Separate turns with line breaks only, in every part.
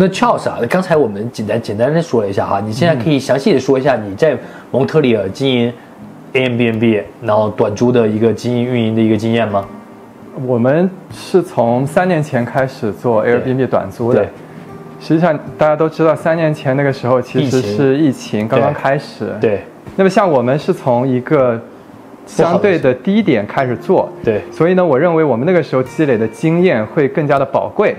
那 Charles 啊，刚才我们简单简单的说了一下哈，你现在可以详细的说一下你在蒙特利尔经营 Airbnb，然后短租的一个经营运营的一个经验吗？
我们是从三年前开始做 Airbnb 短租的
对。
实际上，大家都知道，三年前那个时候其实是疫情刚刚开始。。
对
那么像我们是从一个相对的低点开始做，
对
所以呢，我认为我们那个时候积累的经验会更加的宝贵。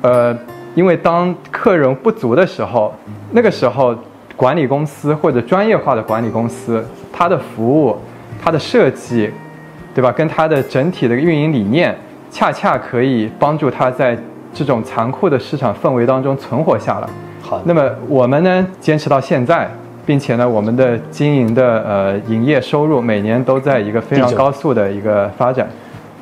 呃，因为当客人不足的时候，那个时候管理公司或者专业化的管理公司，它的服务、它的设计，对吧？跟它的整体的运营理念，恰恰可以帮助它在这种残酷的市场氛围当中存活下来。
好，
那么我们呢，坚持到现在，并且呢，我们的经营的呃营业收入每年都在一个非常高速的一个发展。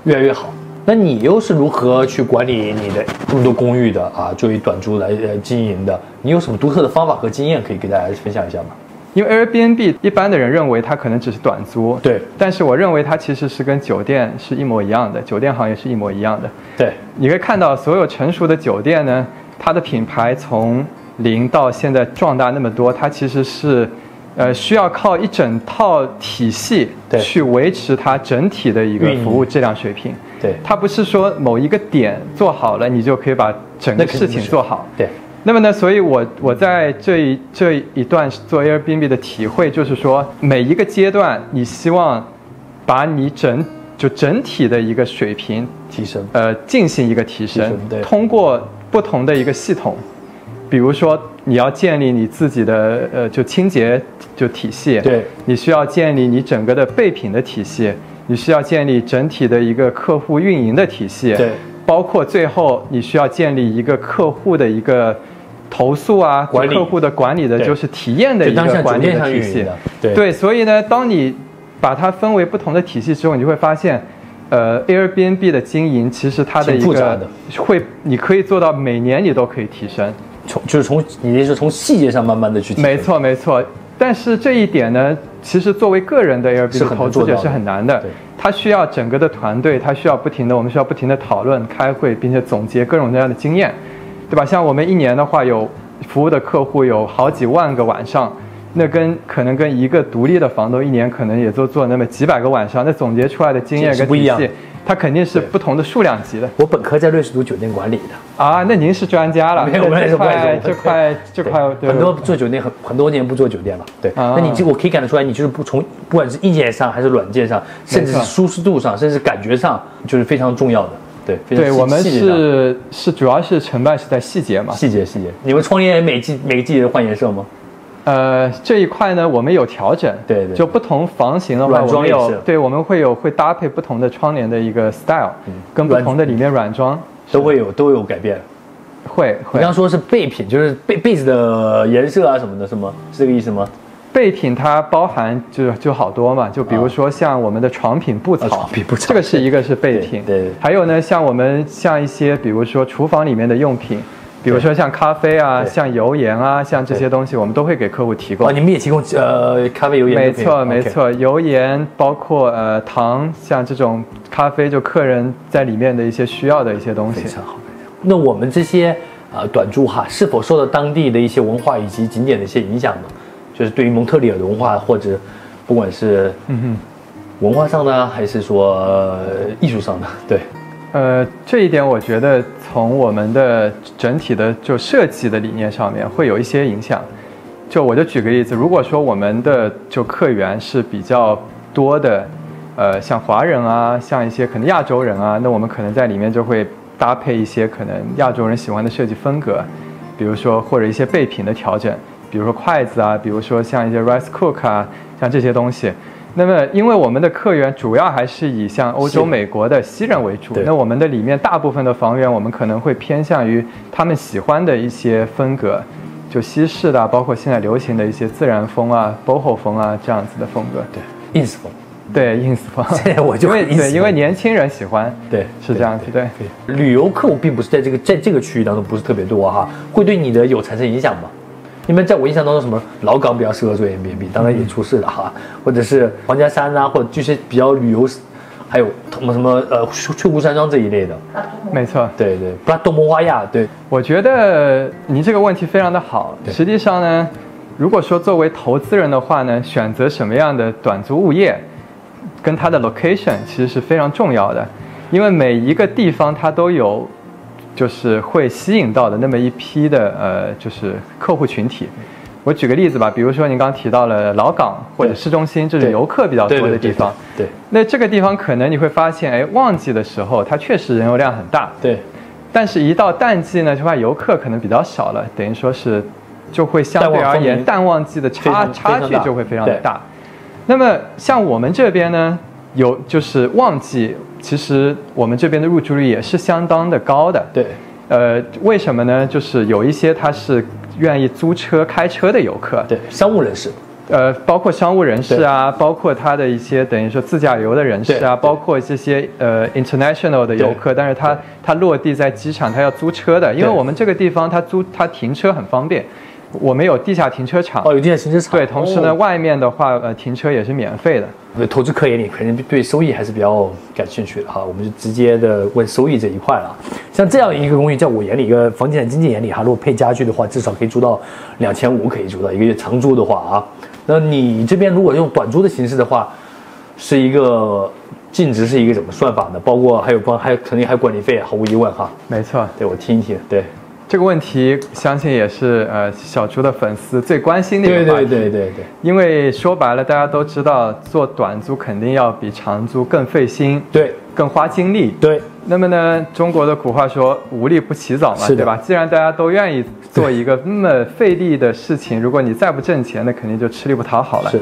越来越好。那你又是如何去管理你的这么多公寓的啊？作为短租来呃经营的，你有什么独特的方法和经验可以给大家分享一下吗？
因为 Airbnb 一般的人认为它可能只是短租，
对
但是我认为它其实是跟酒店是一模一样的，酒店行业是一模一样的。
对，
你可以看到所有成熟的酒店呢，它的品牌从零到现在壮大那么多，它其实是，呃，需要靠一整套体系
对
去维持它整体的一个服务质量水平。
对
它不是说某一个点做好了，你就可以把整个事情做好。
对，
那么呢，所以我我在这一这一段做 Airbnb 的体会就是说，每一个阶段你希望把你整就整体的一个水平
提升。
呃进行一个提升
提升对，
通过不同的一个系统，比如说你要建立你自己的呃就清洁就体系，
对。
你需要建立你整个的备品的体系，你需要建立整体的一个客户运营的体系，
对，
包括最后你需要建立一个客户的一个。投诉啊，
管
客户的管理的就是体验的一个管理的体系。
对。
对，所以呢，当你把它分为不同的体系之后，你就会发现，呃，Airbnb 的经营其实它的一个会，你可以做到每年你都可以提升。
从就是从你的是从细节上慢慢的去
没，错，没错。但是这一点呢，其实作为个人的
是
Airbnb
很难
投资者是很难的
对。
它需要整个的团队，他需要不停的，我们需要不停的讨论、开会，并且总结各种各样的经验，对吧？像我们一年的话，有服务的客户有好几万个晚上，那跟可能跟一个独立的房东一年可能也就做那么几百个晚上，那总结出来的经验
是不一样
跟体系，它肯定是不同的数量级的
我本科在瑞士读酒店管理的，
啊。那您是专家了，
没有我们也
这
是外
块这块这块
很多做酒店很很多年不做酒店了，对。
啊
那你这我可以看得出来，你就是不从不管是硬件上还是软件上，甚至是舒适度上，甚至感觉上，就是非常重要的，对。
对我们是是主要是承办是在细节嘛。
细节细节。你们窗帘每季每个季节换颜色吗？
呃，这一块呢，我们有调整，
对对
就不同房型的话，
软
我们有对，我们会有会搭配不同的窗帘的一个 style，、跟不同的里面软装
都会有都有改变。
会会
你刚刚说是备品，就是被被子的颜色啊什么的，是吗？是这个意思吗？
备品它包含就就好多嘛，就比如说像我们的床品布草，
啊床品布草
这个是一个是备品，
对对
还有呢，像我们像一些比如说厨房里面的用品。比如说像咖啡啊，像油盐啊，像这些东西，我们都会给客户提供
哦，。你们也提供呃咖啡油盐
没错，没错，油盐包括呃糖，像这种咖啡，就客人在里面的一些需要的一些东西
非。常好。那我们这些呃短租哈，是否受到当地的一些文化以及景点的一些影响呢？就是对于蒙特利尔的文化，或者不管是
嗯
文化上呢，还是说、呃艺术上的，对，
哼，呃，这一点我觉得从我们的整体的就设计的理念上面会有一些影响。就我就举个例子，如果说我们的就客源是比较多的，呃，像华人啊，像一些可能亚洲人啊，那我们可能在里面就会搭配一些可能亚洲人喜欢的设计风格，比如说或者一些备品的调整，比如说筷子啊，比如说像一些 rice cook 啊，像这些东西。那么，因为我们的客源主要还是以像欧洲、美国的西人为主，那我们的里面大部分的房源，我们可能会偏向于他们喜欢的一些风格，就西式的啊，包括现在流行的一些自然风啊、boho 风啊这样子的风格。
对，ins 风，
对，ins 风，
现在我就
因为对，因为年轻人喜欢，
对，
是这样子，对。
对。旅游客户并不是在这个在这个区域当中不是特别多哈，会对你的有产生影响吗？因为在我印象当中，什么老港比较适合做 Airbnb，当然也出事了哈，或者是皇家山啊，或者就是比较旅游还有什么什么呃翠翠湖山庄这一类的。
没错，
对对，不然东盟花亚，对
我觉得您这个问题非常的好。实际上呢，如果说作为投资人的话呢，选择什么样的短租物业，跟它的 location 其实是非常重要的，因为每一个地方它都有，就是会吸引到的那么一批的呃，就是客户群体。我举个例子吧，比如说您刚刚提到了老港或者市中心，这是游客比较多的地方。
对
那这个地方可能你会发现，哎，旺季的时候它确实人流量很大，
对。
但是，一到淡季呢，就怕游客可能比较少了，等于说是就会相对而言，淡旺季的差差距就会非常的大。那么，像我们这边呢，有就是旺季，其实我们这边的入住率也是相当的高的。
对。
呃，为什么呢？就是有一些他是愿意租车开车的游客，
对，商务人士，
呃，包括商务人士啊，包括他的一些等于说自驾游的人士啊，包括这些呃 international 的游客，但是他他落地在机场，他要租车的，因为我们这个地方他租他停车很方便，我们有地下停车场，
哦，有地下停车场，
对，同时呢，
哦
外面的话呃停车也是免费的。
对投资科研里肯定对收益还是比较感兴趣的哈，我们就直接的问收益这一块了。像这样一个公寓，在我眼里，一个房地产经纪眼里哈，如果配家具的话，至少可以租到两千五，可以租到一个月长租的话啊。那你这边如果用短租的形式的话，是一个净值是一个怎么算法呢？包括还有关还有肯定还有管理费，毫无疑问哈。
没错，
对我听一听，对
这个问题相信也是呃小猪的粉丝最关心的一个话题。
对对对对
因为说白了，大家都知道做短租肯定要比长租更费心，
对
更花精力。
对
那么呢，中国的古话说“无利不起早”嘛，对吧？既然大家都愿意做一个那么费力的事情，如果你再不挣钱，那肯定就吃力不讨好了。
是。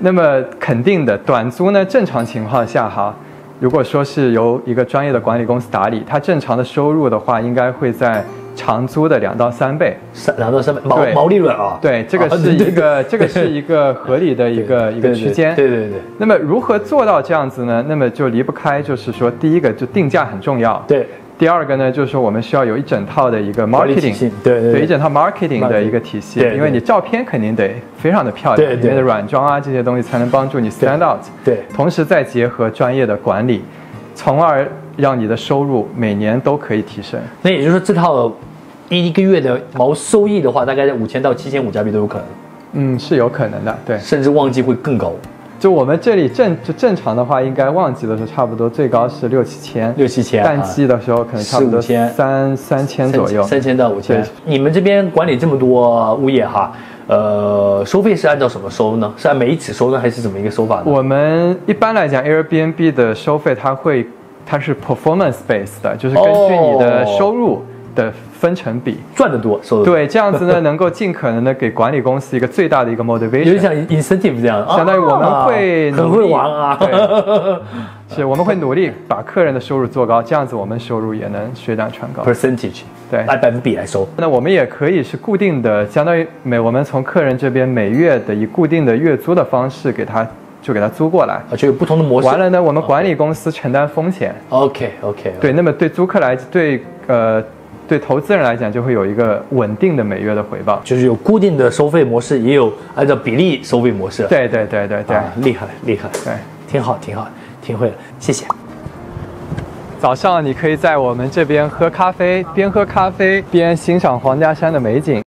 那么肯定的，短租呢，正常情况下哈，如果说是由一个专业的管理公司打理，它正常的收入的话，应该会在长租的两到三倍。
三两到三倍毛毛利润啊。
对，这个
啊
是一个，这个是一个合理的一个一个区间。
对对对
那么如何做到这样子呢？那么就离不开，就是说，第一个就定价很重要。
对。
第二个呢，就是说我们需要有一整套的一个 marketing，
系对对对
一整套 marketing 的一个体系
对，对
因为你照片肯定得非常的漂亮，
对对
里面的软装啊这些东西才能帮助你 stand out。
对
同时再结合专业的管理，从而让你的收入每年都可以提升。
那也就是说，这套一个月的毛收益的话，大概在五千到七千五加币都有可能，
嗯，是有可能的，对。
甚至旺季会更高，
就我们这里正就正常的话，应该旺季的时候差不多最高是六七千，
六七千啊
淡季的时候可能差不多三三千左右。
三千到五千。你们这边管理这么多物业哈，呃，收费是按照什么收呢？是按每一起收呢，还是怎么一个收法呢？
我们一般来讲，Airbnb 的收费它会它是 performance based 的，就是根据你的收入的分成比。
赚得多，
对，这样子呢，能够尽可能的给管理公司一个最大的一个 motivation。
像 incentive 这样，
相当于我们会
啊很会玩啊。
是，我们会努力把客人的收入做高，这样子我们收入也能水涨船高。
percentage，
对
按百分比来收。
那我们也可以是固定的，相当于每我们从客人这边每月的以固定的月租的方式给他就给他租过来。
啊，就有不同的模式。
完了呢，我们管理公司承担风险。
OK OK，
对，那么对租客来，对呃对投资人来讲，就会有一个稳定的每月的回报。
就是有固定的收费模式，也有按照比例收费模式。
对对对对对、
啊，厉害厉害，
对。
挺好挺好，挺会的，谢谢。
早上你可以在我们这边喝咖啡，边喝咖啡边欣赏皇家山的美景。